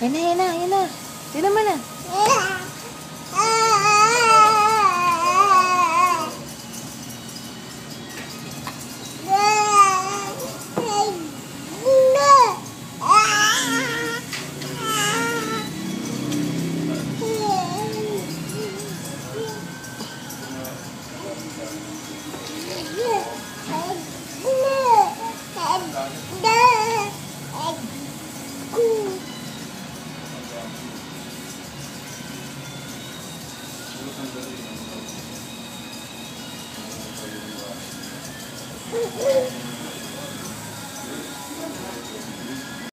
Hena, Hena, Hena. Sino mana? Yeah. Thank you.